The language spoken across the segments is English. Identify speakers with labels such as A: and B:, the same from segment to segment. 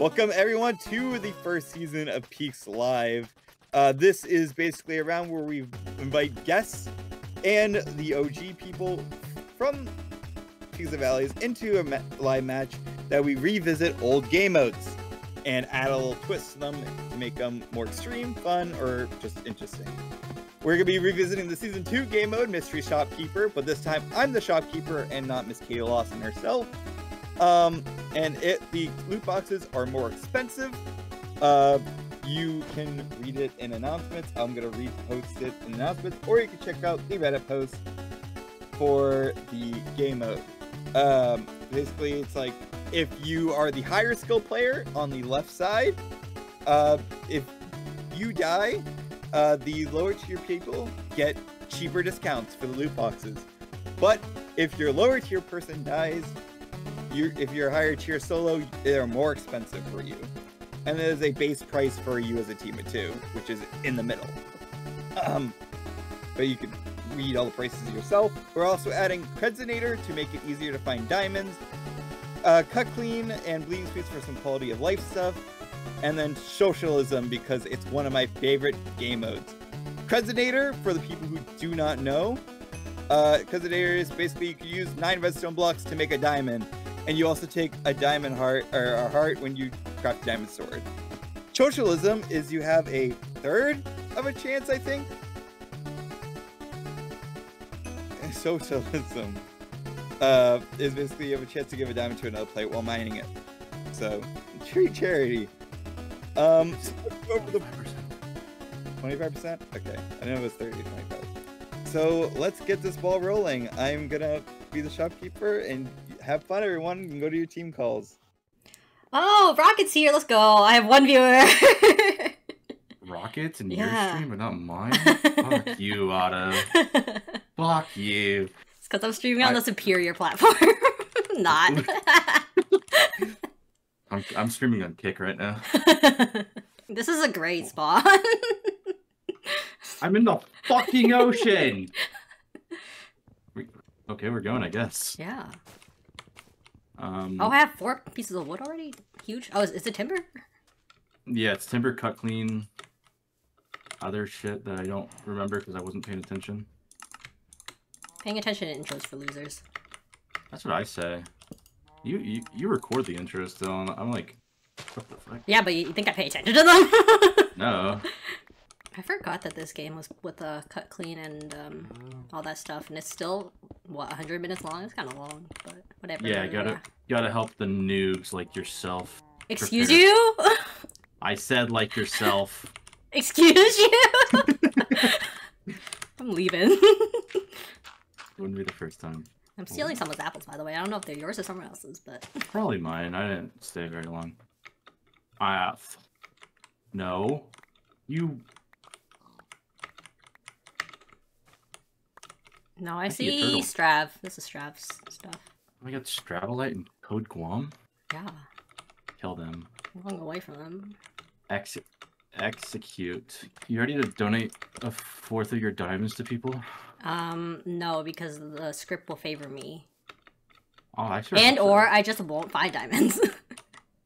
A: Welcome everyone to the first season of Peaks Live. Uh, this is basically a round where we invite guests and the OG people from Peaks of Valleys into a ma- live match that we revisit old game modes and add a little twist to them to make them more extreme, fun, or just interesting. We're gonna be revisiting the season two game mode, Mystery Shopkeeper, but this time I'm the shopkeeper and not Miss Kayla Lawson herself. Um, and it the loot boxes are more expensive. Uh, you can read it in announcements. I'm gonna repost it in announcements, or you can check out the Reddit post for the game mode. Um, basically, it's like if you are the higher skill player on the left side, uh, if you die, uh, the lower tier people get cheaper discounts for the loot boxes. But if your lower tier person dies, you if you're a higher tier solo, they're more expensive for you. And there's a base price for you as a team of two, which is in the middle. Um, but you can read all the prices yourself. We're also adding Credzinator to make it easier to find diamonds. Uh, Cut Clean and Bleeding Sweets for some quality of life stuff. And then Socialism because it's one of my favorite game modes. Credzinator, for the people who do not know, uh, Credzinator is basically you can use nine redstone blocks to make a diamond. And you also take a diamond heart or a heart when you craft a diamond sword. Socialism is you have a third of a chance, I think. Socialism uh, is basically you have a chance to give a diamond to another player while mining it. So, treat charity. Um, over the 25%? Okay, I know it was 30 25. So let's get this ball rolling. I'm gonna be the shopkeeper and have fun, everyone. You can go to your team calls.
B: Oh, Rocket's here. Let's go. I have one viewer.
C: Rockets in
B: Yeah.
C: your stream, but not mine. Fuck you, Otto. Fuck you.
B: It's because I'm streaming on
C: I-
B: the superior platform. Not.
C: I'm I'm streaming on Kick right now.
B: this is a great spot.
C: I'm in the fucking ocean. We- okay, we're going, I guess.
B: yeah.
C: Um,
B: Oh, I have four pieces of wood already. Huge. Oh, is, is it timber?
C: yeah, it's timber cut clean. Other shit that I don't remember because I wasn't paying attention.
B: Paying attention to intros for losers.
C: That's what I say. You you, you record the intros still, and I'm like, what the fuck?
B: Yeah, but you think I pay attention to them?
C: No.
B: I forgot that this game was with the cut clean and um, all that stuff, and it's still what 100 minutes long. It's kind of long, but whatever.
C: Yeah, gotta gotta help the noobs like yourself.
B: Excuse
C: prepare.
B: you?
C: I said like yourself.
B: Excuse you? I'm leaving.
C: Wouldn't be the first time.
B: I'm stealing someone's apples, by the way. I don't know if they're yours or someone else's, but
C: Probably mine. I didn't stay very long. I uh, no. You
B: no, I
C: I see
B: see. Strav. This is Strav's stuff.
C: I got Strabolite and Code Guam.
B: Yeah,
C: Kill them.
B: I'm away from them.
C: Ex execute. You ready to donate a fourth of your diamonds to people?
B: Um, no, because the script will favor me,
C: Oh, I sure.
B: and or I just won't find diamonds.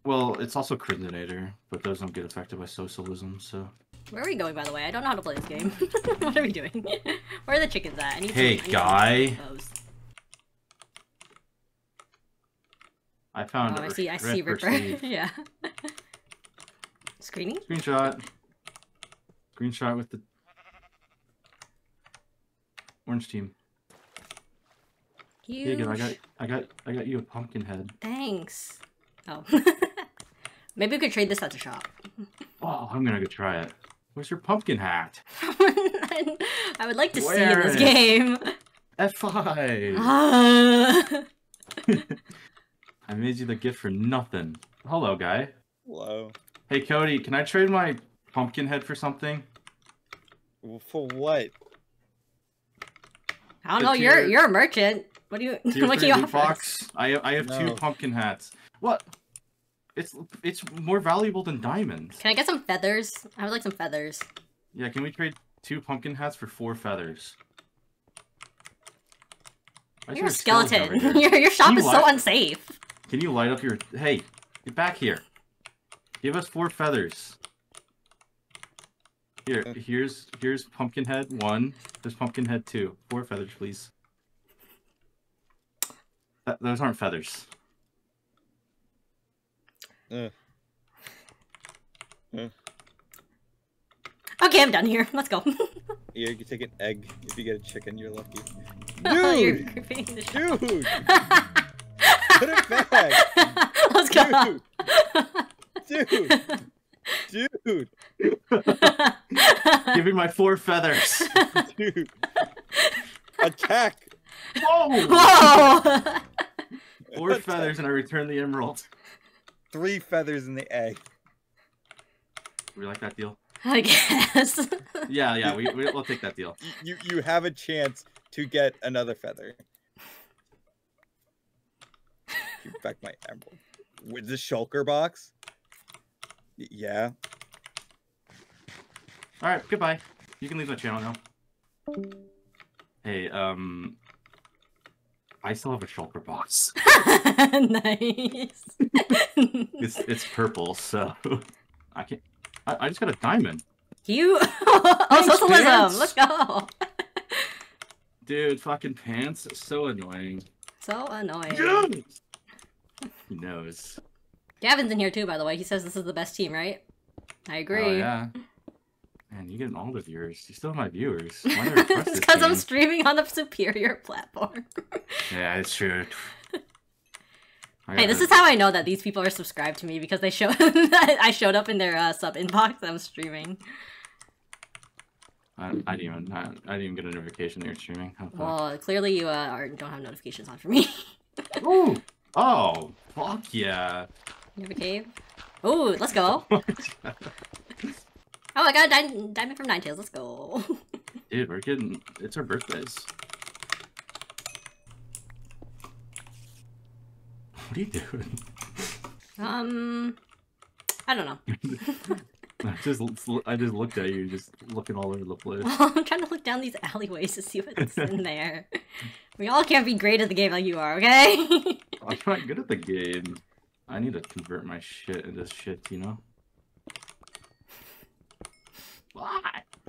C: Well, it's also Critinator, but those don't get affected by socialism, so.
B: Where are we going, by the way? I don't know how to play this game. what are we doing? Where are the chickens at? I need
C: Hey,
B: some,
C: guy.
B: Some of those.
C: I found
B: Oh, I see. I see
C: Ripper
B: yeah. Screening?
C: Screenshot. Screenshot with the orange team. Here you. I got, I got, I got you a pumpkin head.
B: Thanks. Oh. Maybe we could trade this at the shop.
C: Oh, I'm gonna go try it. Where's your pumpkin hat?
B: I would like to see in this game.
C: F5.
B: Ah.
C: I made you the gift for nothing. Hello, guy.
A: Hello.
C: Hey, Cody, can I trade my pumpkin head for something?
A: For what?
B: I don't
C: The
B: know. You're
C: tier-
B: you're a merchant. What do you
C: Tier
B: what
C: three
B: can you
C: loot
B: offer? us?
C: box. I I have two pumpkin hats. What? It's it's more valuable than diamonds.
B: Can I get some feathers? I would like some feathers.
C: Yeah, can we trade two pumpkin hats for four feathers? Why
B: You're a
C: skeleton
B: skeleton.
C: over
B: your your shop
C: You
B: is so unsafe.
C: Can you light up your? Hey, get back here. Give us four feathers. Here,
A: Uh.
C: here's here's Pumpkinhead one. There's Pumpkinhead two. Four feathers, please. Th- those aren't feathers.
A: Uh,
B: Okay, I'm done here. Let's go.
A: yeah, you can take an egg. If you get a chicken, you're lucky.
B: You're
A: Dude!
B: creeping the.
A: Dude! Put it back!
B: Let's go.
A: Dude! Dude! Dude!
C: Give me my four feathers.
A: Dude! Attack!
C: Whoa!
B: Whoa!
C: Four
A: Attack.
C: feathers, and I return the emerald.
A: Three feathers in the egg.
C: We like that deal?
B: I guess.
C: Yeah, yeah. We, we we'll take that deal.
A: You, you you have a chance to get another feather. Give back my emerald. With the shulker box? Yeah.
C: All right, goodbye. You can leave my channel now. Hey, um, I still have a shulker box.
B: nice.
C: It's it's purple, so I can. I, I just got a diamond,
B: you. oh,
C: Thanks,
B: socialism.
C: Pants.
B: Let's go.
C: dude. Fucking pants, so annoying.
B: So annoying.
C: Yes! He knows.
B: Gavin's in here too, by the way. He says this is the best team, right? I agree.
C: Oh yeah. Man, you getting all the viewers. You still have my viewers. Why did I request
B: it's because I'm streaming on the superior platform.
C: Yeah, it's true.
B: Hey, this is how I know that these people are subscribed to me because they show I showed up in their uh, sub inbox. I'm streaming.
C: I, I didn't even. I, I didn't even get a notification that you're streaming. How the fuck?
B: Well, clearly you uh, are, don't have notifications on for me.
C: Ooh. Oh, fuck yeah.
B: you have a cave? Ooh, let's go. Oh, I got a di- diamond from Nine Ninetales. Let's go.
C: Dude, we're getting. It's our birthdays. What are you doing?
B: um, I don't know.
C: I just, I just looked at you, just looking all over the place.
B: I'm trying to look down these alleyways to see what's in there. We all can't be great at the game like you are, okay?
C: I'm not good at the game. I need to convert my shit into shit, you know? Why?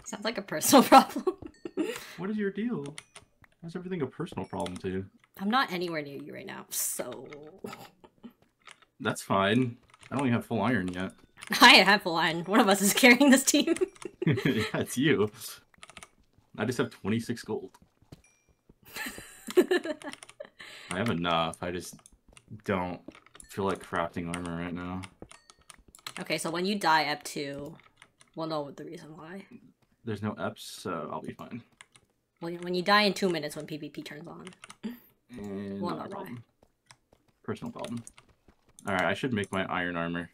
B: Sounds like a personal problem.
C: What is your deal? How's everything a personal problem to you?
B: I'm not anywhere near you right now, so
C: That's fine. I don't even have full iron yet.
B: I have full line. One of us is carrying this team.
C: yeah, it's you. I just have 26 gold. I have enough. I just don't feel like crafting armor right now.
B: okay, so when you die up two, we'll know the reason why.
C: There's no EPs, so I'll be fine.
B: Well, when you die in two minutes when PvP turns on.
C: And
B: Well,
C: no
B: not
C: problem. Personal problem. Alright, I should make my iron armor.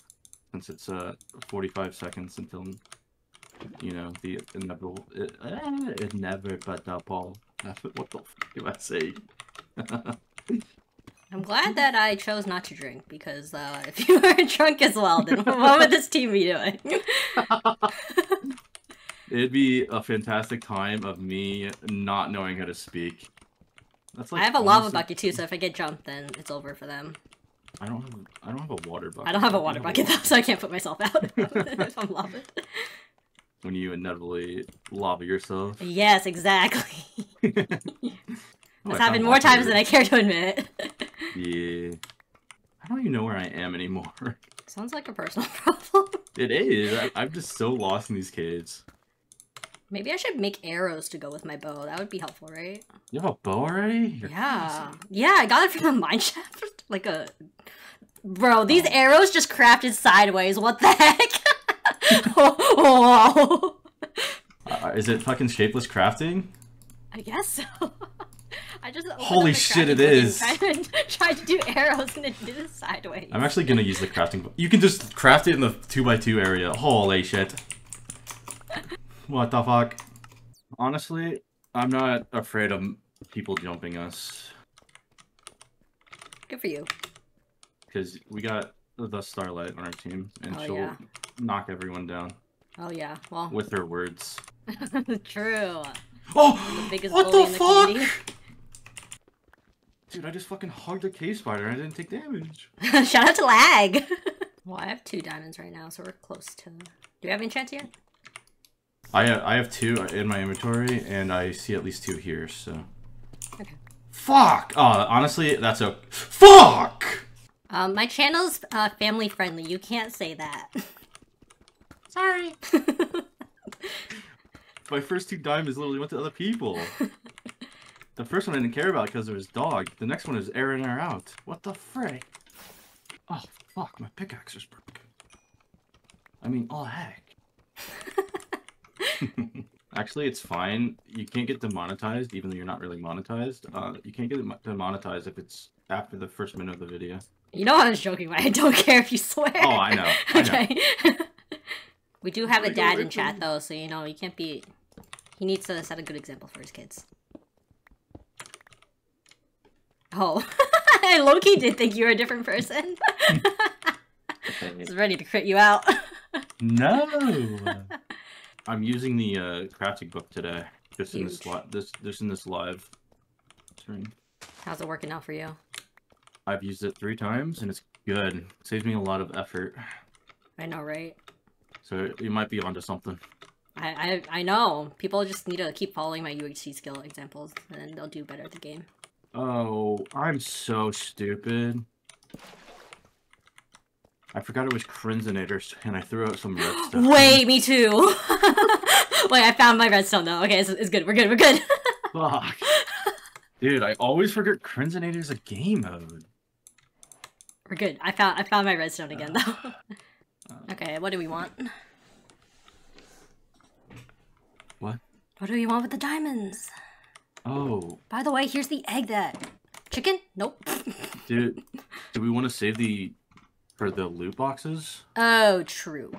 C: Since it's uh 45 seconds until, you know, the inevitable... Uh, inevitable... What the fuck do I say?
B: I'm glad that I chose not to drink because uh, if you were drunk as well, then what would this team be doing?
C: It'd be a fantastic time of me not knowing how to speak. That's
B: I have a lava
C: honestly-
B: bucket too, so if I get jumped, then it's over for them.
C: I don't have. I don't have a water bucket.
B: I don't have a water bucket though, so I can't put myself out if I'm lava.
C: When you inevitably lava yourself.
B: Yes, exactly.
C: Oh,
B: It's
C: I
B: happened more times than I care to admit.
C: Yeah. I don't even know where I am anymore.
B: Sounds like a personal problem.
C: It is. I, I'm just so lost in these caves.
B: Maybe I should make arrows to go with my bow. That would be helpful, right?
C: You have a bow already? You're
B: Yeah.
C: crazy.
B: Yeah, I got it from the mine shaft. Like a. Bro, these
C: Oh.
B: arrows just crafted sideways. What the heck? Whoa.
C: Uh, is it fucking shapeless crafting?
B: I guess so. I just
C: Holy shit,
B: It is.
C: it
B: book and
C: is.
B: Tried to, tried to do arrows and it did it sideways.
C: I'm actually gonna use the crafting. You can just craft it in the 2x2 area. Holy shit. What the fuck? Honestly, I'm not afraid of people jumping us.
B: Good for you.
C: Because we got the Starlight on our team, and
B: Oh,
C: she'll
B: yeah.
C: knock everyone down
B: Oh yeah. Well,
C: with her words.
B: true.
C: Oh!
B: The biggest
C: what
B: bully
C: the
B: in the
C: fuck?
B: community.
C: Dude, I just fucking hugged a cave spider and I didn't take damage.
B: Shout out to lag. Well, I have two diamonds right now, so we're close to. Do we have any chance yet?
C: I have, I have two in my inventory, and I see at least two here. So.
B: Okay.
C: Fuck. Uh, honestly, that's a fuck.
B: Um, my channel's uh, family friendly. You can't say that.
C: Sorry. my first two diamonds literally went to other people. The first one I didn't care about because it was dog. The next one is air in, air out. What the frick? Oh, fuck. My pickaxe is broken. I mean, oh, heck. Actually, it's fine. You can't get demonetized, even though you're not really monetized. Uh, you can't get dem- demonetized if it's after the first minute of the video.
B: You know I was joking, but I don't care if you swear.
C: Oh, I know. I know.
B: okay. we do have a dad in chat though, so you know you can't be. He needs to set a good example for his kids. Oh, I Loki did think you were a different person. He's ready to crit you out.
C: No. I'm using the uh, crafting book today. Just in this li- this just in this live stream.
B: How's it working out for you?
C: I've used it three times and it's good. It saves me a lot of effort.
B: I know, right?
C: So you might be onto something.
B: I, I I know. People just need to keep following my UHC skill examples, and they'll do better at the game.
C: Oh, I'm so stupid. I forgot it was Crinzinators and I threw out some red stuff.
B: Wait, me too. Wait, I found my redstone though. Okay, it's, it's good. We're good. We're good.
C: Fuck. Dude, I always forget Crinzinators a game mode.
B: We're good. I found I found my redstone again though.
C: Uh,
B: okay, what do we want?
C: What?
B: What do we want with the diamonds?
C: Oh,
B: By the way, here's the egg that chicken. Nope.
C: dude, do we want to save the for the loot boxes?
B: oh, true.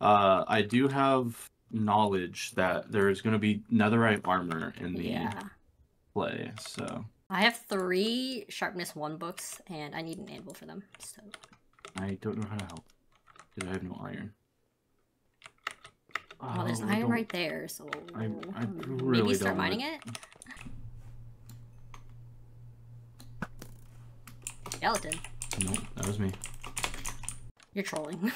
C: Uh, I do have knowledge that there is going to be netherite armor in the
B: Yeah.
C: play, so
B: I have three sharpness one books, and I need an anvil for them. So
C: I don't know how to help because I have no iron.
B: well, there's
C: Oh,
B: iron right there. So
C: I- I
B: maybe start mining
C: want-
B: it. Skeleton,
C: No, that was me.
B: you're trolling.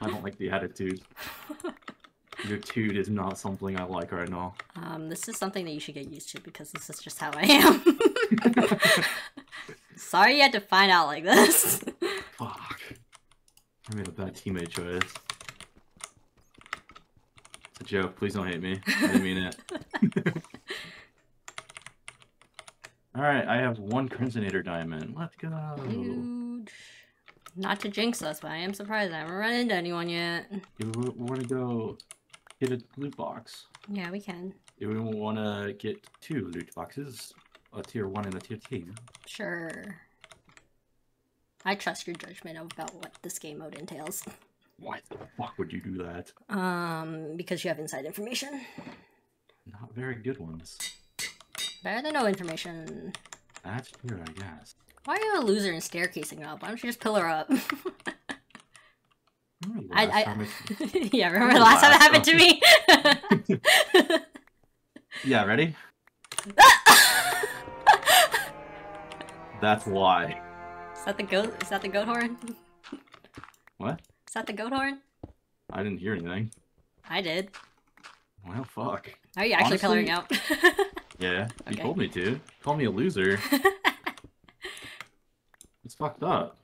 C: I don't like the attitude. Your tude is not something I like right now.
B: Um, this is something that you should get used to because this is just how I am. Sorry you had to find out like this.
C: Fuck. I made a bad teammate choice. It's a joke. Please don't hate me. I didn't mean it. Alright, I have one Crimsonator diamond. Let's go.
B: Huge. Not to jinx us, but I am surprised I haven't run into anyone yet.
C: Do we want to go get a loot box?
B: Yeah, we can.
C: Do we want to get two loot boxes? A tier 1 and a tier 2?
B: Sure. I trust your judgment about what this game mode entails.
C: Why the fuck would you do that?
B: Um, because you have inside information.
C: Not very good ones.
B: Better than no information.
C: That's true, I guess.
B: Why are you a loser and staircasing up? Why don't you just pillar up?
C: Remember
B: I, I,
C: time I-
B: yeah, remember the last time it happened to me?
C: Yeah, ready? That's why.
B: Is that the goat? Is that the goat horn?
C: What?
B: Is that the goat horn?
C: I didn't hear anything.
B: I did.
C: Well, fuck.
B: Are you actually
C: Honestly-
B: pillaring out?
C: Yeah, you
B: Okay.
C: told me to. Call me a loser. it's fucked up.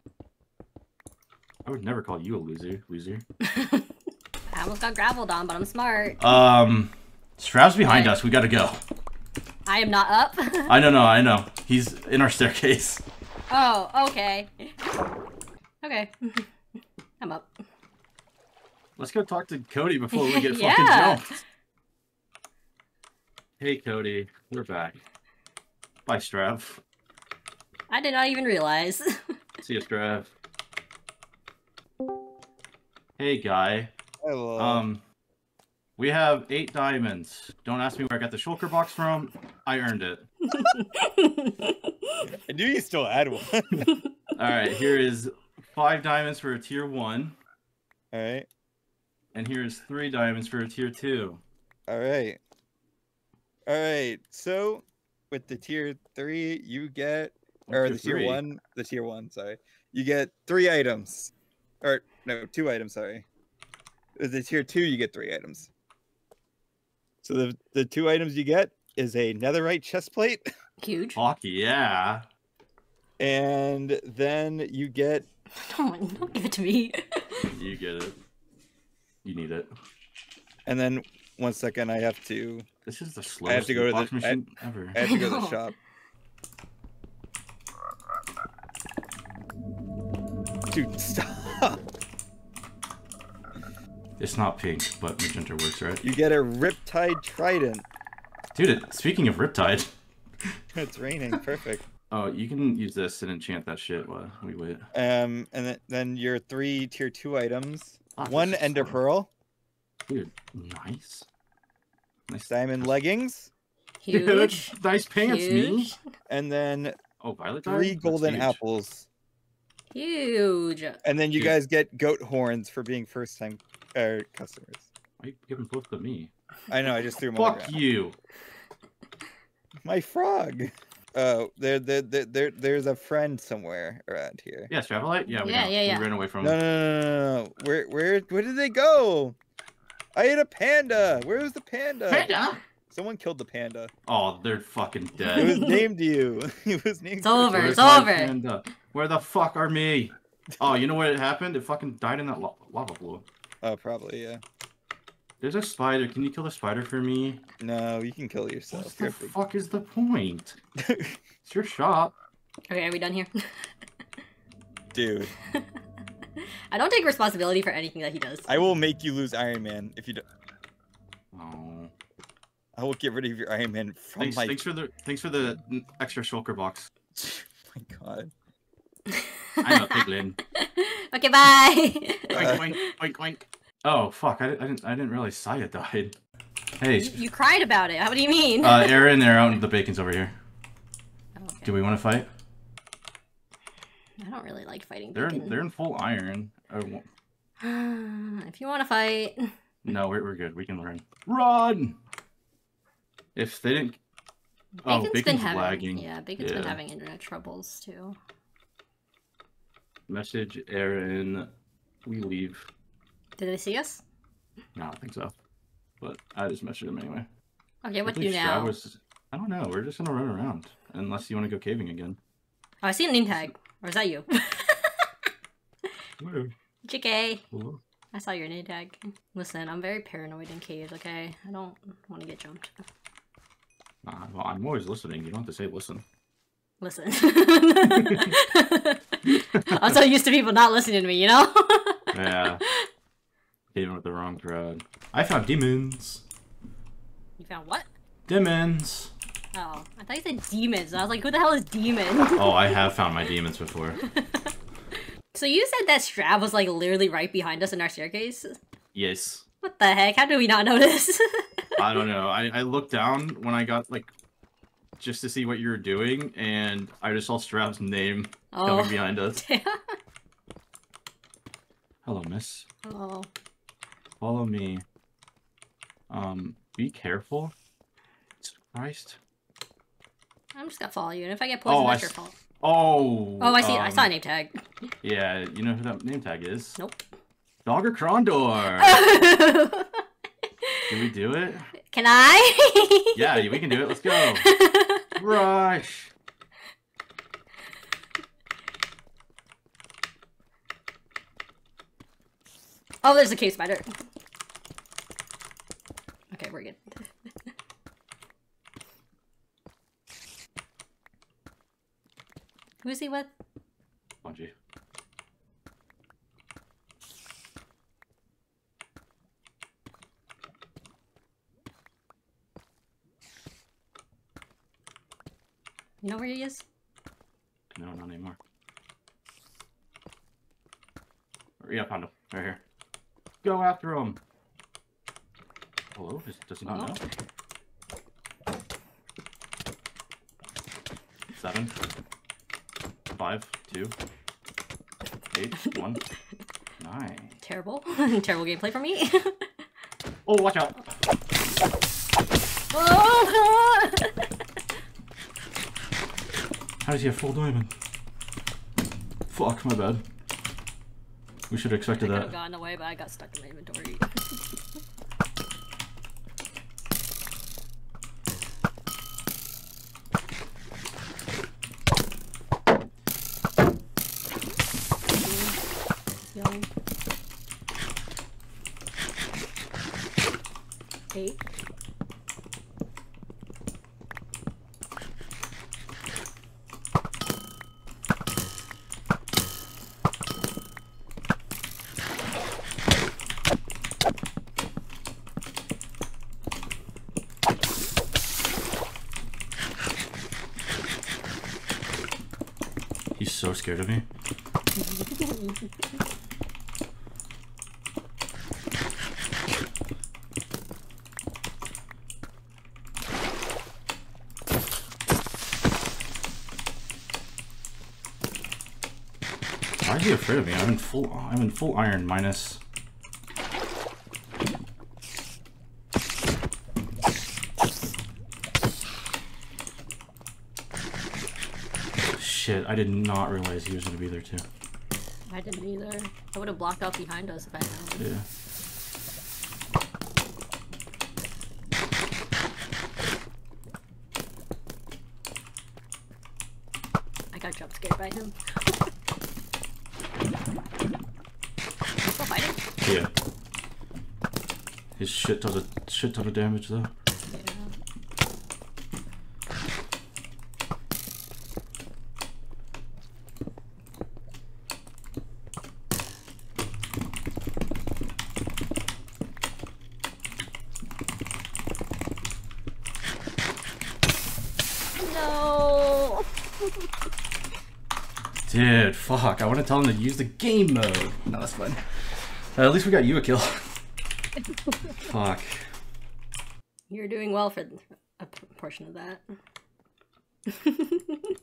C: I would never call you a loser. Loser.
B: I almost got gravelled on, but I'm smart.
C: Um, Strav's behind
B: What?
C: us. We gotta go.
B: I am not up.
C: I know, no, I know. He's in our staircase.
B: oh, okay. Okay. I'm up.
C: Let's go talk to Cody before we get fucking jumped. Hey, Cody. We're back. Bye, Strav.
B: I did not even realize.
C: See you, Strav. Hey, guy.
A: Hello.
C: Um, we have eight diamonds. Don't ask me where I got the shulker box from. I earned it.
A: I knew you still had one.
C: All right, here is five diamonds for a tier one,
A: All right.
C: and here is three diamonds for a tier two.
A: All right. All right. So, with the tier three, you get,
C: oh,
A: or
C: your
A: the tier
C: three?
A: one, the tier one, sorry, you get three items. Or No, two items. Sorry. With the tier two, you get three items. So the the two items you get is a netherite chest plate,
B: Huge.
C: Fuck yeah.
A: and then you get
B: Don't, don't give it to me.
C: You get it. You need it.
A: and then one second I have to
C: This is the slowest
A: I have to go to the-
C: box
A: I-
C: machine ever.
A: I have to go to the shop. Dude, stop!
C: It's not pink, but magenta works, right?
A: You get a Riptide Trident.
C: Dude, speaking of Riptide,
A: It's raining. Perfect.
C: oh, you can use this and enchant that shit while we wait.
A: Um, and then, then your three tier two items.
C: This
A: One
C: is
A: Ender
C: fun.
A: Pearl,
C: Dude, nice. Nice.
A: diamond leggings,
B: Huge.
C: Dude, nice pants, me.
A: And then
C: Oh, violet
A: three
C: dye? That's
A: golden apples.
B: Huge.
A: And then you
C: Dude.
A: guys get goat horns for being first time uh, customers.
C: Why are you giving both to me?
A: I know, I just threw them on
C: Fuck
A: ground.
C: you.
A: My frog. Oh, there, there, there, there, there's a friend somewhere around here.
C: Yes, Travelite? Yeah, we
B: Yeah, yeah, yeah.
C: We ran away from
A: No, no, no, no, no, no. Where, where, where did they go? I ate a panda. Where was the panda?
C: Panda?
A: Someone killed the panda.
C: Oh, they're fucking dead.
A: It was
C: dead.
A: named you. It was named.
B: It's over. It's over.
C: panda? Where the fuck are me? Oh, you know what happened? It fucking died in that lava flow.
A: Oh, probably yeah.
C: There's a spider. Can you kill the spider for me?
A: No, you can kill yourself.
C: What the
A: You're a
C: fuck is the point? It's your shop.
B: Okay, are we done here?
A: Dude,
B: I don't take responsibility for anything that he does.
A: I will make you lose Iron Man if you. Do-
C: Oh.
A: I will get rid of your Iron Man from
C: Thanks,
A: my.
C: thanks for the thanks for the extra shulker box.
A: my God.
C: I'm a piglin.
B: okay, bye.
C: Oink, oink, oink, oink. Oh fuck! I, I didn't I didn't realize Saya died. Hey,
B: you, you cried about it. What do you mean?
C: uh, Aaron, they're out. The bacon's over here.
B: Oh, okay.
C: Do we want to fight?
B: I don't really like fighting
C: They're
B: bacon.
C: they're in full iron. Oh,
B: if you want to fight,
C: no, we're we're good. We can learn. Run. If they didn't, Oh,
B: Bacon's been
C: Bacon's
B: having
C: lagging.
B: yeah, Bacon's been having internet troubles too.
C: message Aaron, we leave.
B: Did they see us?
C: No, I don't think so. But I just messaged him anyway.
B: Okay, what do
C: Strav
B: now?
C: Was, I don't know. We're just gonna run around unless you want to go caving again.
B: Oh, I see a name tag. Or is that you? JK.
C: Cool.
B: I saw your name tag. Listen, I'm very paranoid in caves, okay? I don't want to get jumped.
C: Uh, well, I'm always listening. You don't have to say listen.
B: Listen. I'm so used to people not listening to me, you know?
C: Yeah. Came with the wrong crowd. I found demons.
B: you found what?
C: Demons.
B: Oh, I thought you said demons. I was like, who the hell is demon?
C: Oh, I have found my demons before.
B: so you said that Strav was like literally right behind us in our staircase?
C: Yes.
B: What the heck? How did we not notice?
C: I don't know. I, I looked down when I got like just to see what you were doing, and I just saw Strav's name coming
B: oh.
C: behind us. Hello, miss.
B: Hello.
C: Follow me. Um, be careful. Christ.
B: I'm just gonna follow you, and if I get poisoned,
C: Oh, I
B: that's your fault.
C: Oh.
B: Oh, I see. I saw a
C: um,
B: name tag.
C: Yeah, you know who that name tag is?
B: Nope.
C: Dogger Crondor. Can we do it?
B: Can I?
C: Yeah, we can do it. Let's go. Rush.
B: oh, there's a cave spider. Okay, we're good. Who's he with?
C: Bungie.
B: You know where he is?
C: No, not anymore. Yeah, found him. Right here. Go after him. Hello? Does, does he not
B: Hello?
C: know? Seven. Five. Two. Eight. One. Nine.
B: Terrible. Terrible gameplay for me.
C: Oh, watch out!
B: oh,
C: How does he have full diamond? Fuck, my bad. We should have
B: I
C: expected
B: could have
C: that.
B: gone away, but I got stuck in my inventory. Yelling. Eight.
C: He's so scared of me. Why is he afraid of me? I'm in full. I'm in full iron minus. Shit! I did not realize he was gonna be there too.
B: I didn't either. I would have blocked out behind us if I had known.
C: Yeah.
B: I got jump scared by him. Still fighting?
C: Yeah. His shit ton of shit ton of damage though.
B: Yeah. No.
C: Dude, fuck! I want to tell him to use the game mode. No, that's fine. Uh, at least we got you a kill. fuck.
B: You're doing well for a portion of that.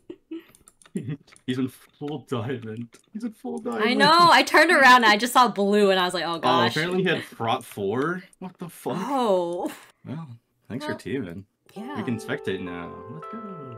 C: He's in full diamond. He's in full diamond.
B: I know. I turned around and I just saw blue and I was like, oh
C: Oh,
B: gosh.
C: apparently he had prot four. What the fuck?
B: Oh.
C: Well, thanks
B: Well,
C: for teaming.
B: Yeah.
C: We can spectate now. Let's go.